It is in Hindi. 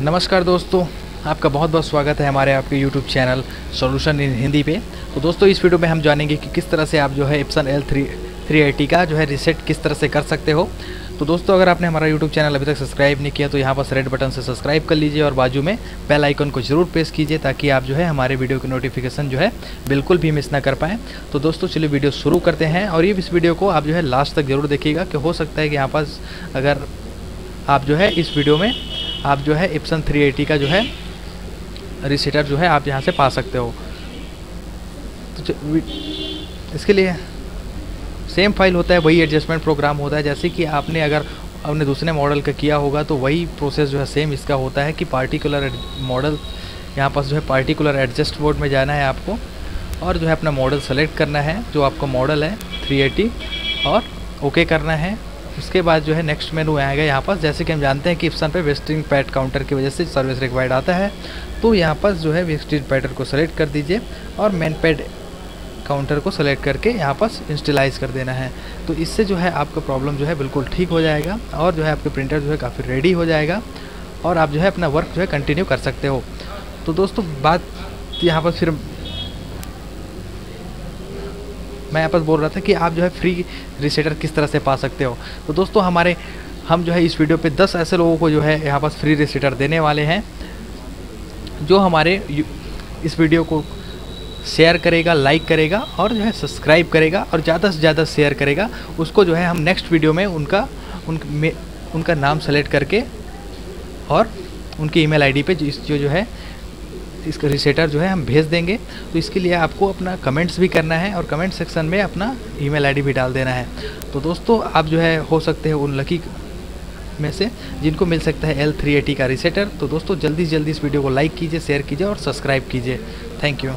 नमस्कार दोस्तों, आपका बहुत बहुत स्वागत है हमारे आपके YouTube channel solution in Hindi पे। तो दोस्तों, इस वीडियो में हम जानेंगे कि किस तरह से आप जो है Epson L three three eighty का जो है रिसेट किस तरह से कर सकते हो। तो दोस्तों, अगर आपने हमारा यूट्यूब चैनल अभी तक सब्सक्राइब नहीं किया तो यहाँ पर रेड बटन से सब्सक्राइब कर लीजिए और बाजू में बेल आइकन को ज़रूर प्रेस कीजिए ताकि आप जो है हमारे वीडियो की नोटिफिकेशन जो है बिल्कुल भी मिस ना कर पाएँ। तो दोस्तों, चलिए वीडियो शुरू करते हैं और ये इस वीडियो को आप जो है लास्ट तक ज़रूर देखिएगा कि हो सकता है कि यहाँ पर अगर आप जो है इस वीडियो में आप जो है इप्सन 380 का जो है रिसीटर जो है आप यहाँ से पा सकते हो। तो इसके लिए सेम फ़ाइल होता है, वही एडजस्टमेंट प्रोग्राम होता है, जैसे कि आपने अगर अपने दूसरे मॉडल का किया होगा तो वही प्रोसेस जो है सेम इसका होता है कि पार्टिकुलर मॉडल यहाँ पास जो है पार्टिकुलर एडजस्ट बोर्ड में जाना है आपको, और जो है अपना मॉडल सेलेक्ट करना है, जो आपका मॉडल है 380 और ओके okay करना है। उसके बाद जो है नेक्स्ट मेनू आएगा यहाँ पर। जैसे कि हम जानते हैं कि इप्सन पे वेस्टिंग पैड काउंटर की वजह से सर्विस रिक्वायर्ड आता है। तो यहाँ पर जो है वेस्टिंग पैटर को सेलेक्ट कर दीजिए और मेन पैड काउंटर को सेलेक्ट करके यहाँ पर इंस्टलाइज कर देना है। तो इससे जो है आपका प्रॉब्लम जो है बिल्कुल ठीक हो जाएगा और जो है आपके प्रिंटर जो है काफ़ी रेडी हो जाएगा और आप जो है अपना वर्क जो है कंटिन्यू कर सकते हो। तो दोस्तों, बात यहाँ पर फिर मैं यहाँ पर बोल रहा था कि आप जो है फ्री रिसेटर किस तरह से पा सकते हो। तो दोस्तों, हमारे, हम जो है इस वीडियो पे 10 ऐसे लोगों को जो है यहाँ पर फ्री रिसेटर देने वाले हैं, जो हमारे इस वीडियो को शेयर करेगा लाइक करेगा और जो है सब्सक्राइब करेगा और ज़्यादा से ज़्यादा शेयर करेगा। उसको जो है हम नेक्स्ट वीडियो में उनका, उन उनका नाम सेलेक्ट करके और उनकी ईमेल आईडी पे जो जो है इसका रिसेटर जो है हम भेज देंगे। तो इसके लिए आपको अपना कमेंट्स भी करना है और कमेंट सेक्शन में अपना ईमेल आईडी भी डाल देना है। तो दोस्तों, आप जो है हो सकते हैं उन लकी में से जिनको मिल सकता है एल थ्री एटी का रिसेटर तो दोस्तों, जल्दी से जल्दी इस वीडियो को लाइक कीजिए शेयर कीजिए और सब्सक्राइब कीजिए। Thank you